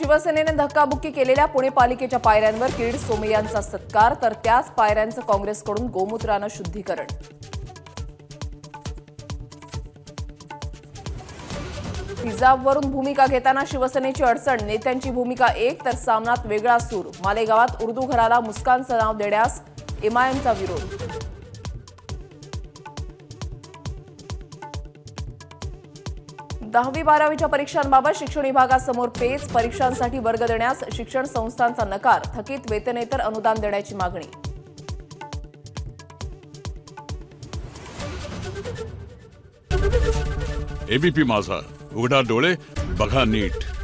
शिवसेनेने धक्काबुक्की केलेल्या पुणे पालिकेच्या पायऱ्यांवर किरीट सोमे यांचा सत्कार तर त्याच पायऱ्यांचं काँग्रेसकडून गोमूत्रानं शुद्धीकरण. हिजाबवरून भूमिका घेताना शिवसेनेची अडचण नेत्यांची भूमिका एक तर सामनात वेगळा सूर. मालेगावात उर्दू घराला मुस्कानचं नाव देण्यास एमआयएमचा विरोध. दहावी बारावीच्या परीक्षांबाबत शिक्षण विभागासमोर पेच परीक्षांसाठी वर्ग देण्यास शिक्षण संस्थांचा नकार थकीत वेतनेतर अनुदान देण्याची मागणी. एबीपी माझा. उघडा डोळे बघा नीट.